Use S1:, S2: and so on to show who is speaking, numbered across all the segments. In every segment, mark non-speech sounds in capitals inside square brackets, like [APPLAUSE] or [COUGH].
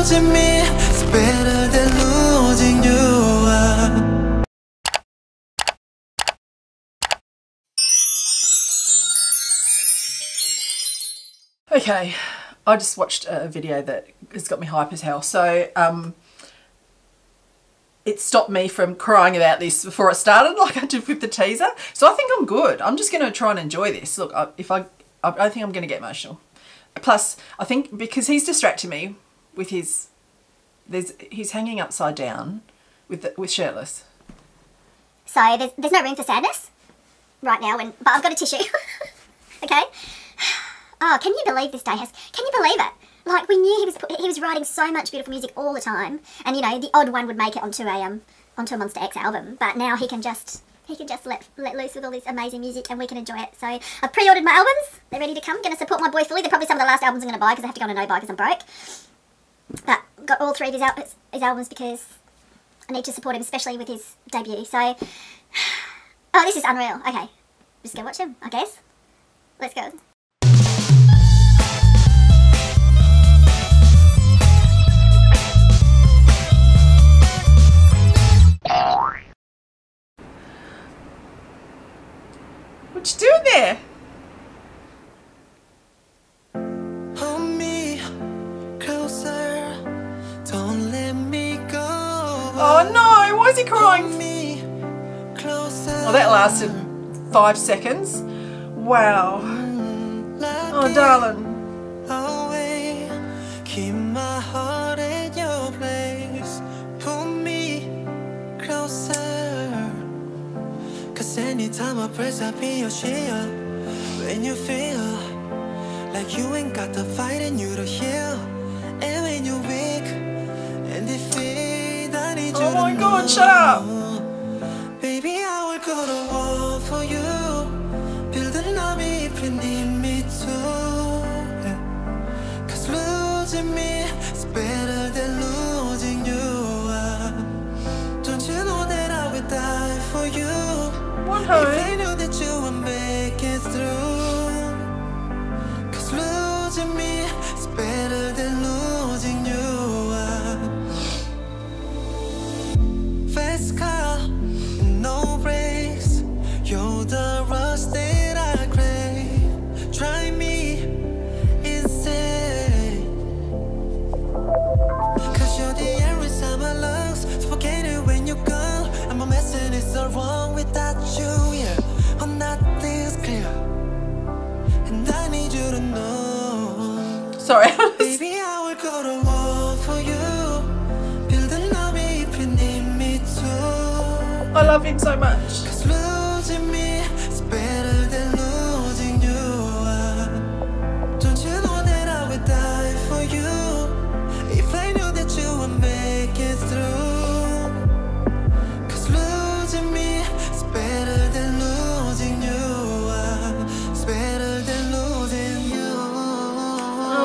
S1: losing me is better than losing you.
S2: Okay, I just watched a video that has got me hype as hell. So, um, it stopped me from crying about this before it started, [LAUGHS] like I did with the teaser. So I think I'm good. I'm just going to try and enjoy this. Look, if I, I, I think I'm going to get emotional. Plus, I think because he's distracting me with his, there's he's hanging upside down with the, with shirtless.
S3: So there's, there's no room for sadness right now, when, but I've got a tissue. [LAUGHS] okay? Oh, can you believe this day has? Can you believe it? Like we knew he was he was writing so much beautiful music all the time, and you know the odd one would make it onto a um onto a Monsta X album, but now he can just he can just let let loose with all this amazing music, and we can enjoy it. So I've pre-ordered my albums; they're ready to come. Going to support my boy fully. They're probably some of the last albums I'm going to buy because I have to go on a no buy because I'm broke. But got all three of his, al- his albums because I need to support him, especially with his debut. So, [SIGHS] oh, this is unreal. Okay, just go watch him, I guess. Let's go.
S2: Crying?
S1: Me closer.
S2: Oh, that lasted five seconds. Wow. Oh, darling.
S1: Keep my heart at your place. Pull me closer. Cause anytime I press, I'll be your shield. When you feel like you ain't got the fight and you to heal.
S2: Oh my God, shut up.
S1: Baby, I will go to war for you. Build an army if you need me to. Cause losing me is better than losing you. Don't you know that I would die for you?
S2: One
S1: If. I knew that you would make it through.
S2: Sorry.
S1: Baby, I will go to war for you. Build an army if you need me to.
S2: I love him so much.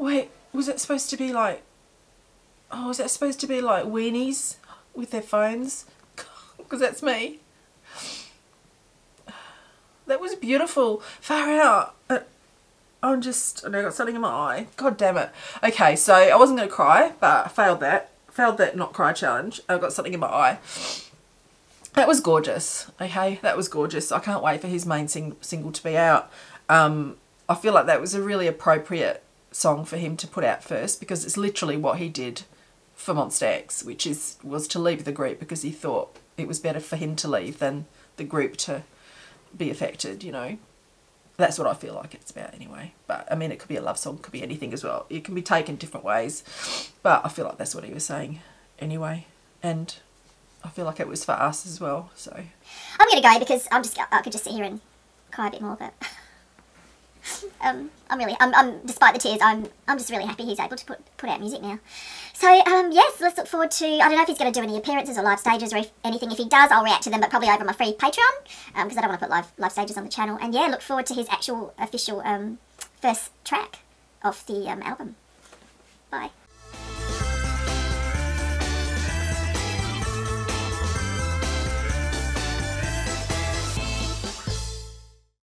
S2: Wait, was it supposed to be like? Oh, was that supposed to be like Wenees with their phones? [LAUGHS] Because that's me. [SIGHS] That was beautiful. Far out. I'm just. I got something in my eye. God damn it. Okay, so I wasn't gonna cry, but I failed that. Failed that not cry challenge. I've got something in my eye. That was gorgeous. Okay, that was gorgeous. I can't wait for his main sing- single to be out. Um, I feel like that was a really appropriate song for him to put out first because it's literally what he did for Monsta X, which is was to leave the group because he thought it was better for him to leave than the group to be affected. You know, That's what I feel like it's about anyway. But I mean, it could be a love song, could be anything as well. It can be taken different ways. But I feel like that's what he was saying anyway. And I feel like it was for us as well. So
S3: I'm gonna go because I'm just I could just sit here and cry a bit more, but [LAUGHS] um, I'm really I'm, I'm despite the tears, I'm I'm just really happy he's able to put put out music now. So um, yes, let's look forward to. I don't know if he's going to do any appearances or live stages or if anything. If he does, I'll react to them, but probably over my free Patreon because I don't want to put live live stages on the channel. And yeah, look forward to his actual official um, first track of the um, album. Bye.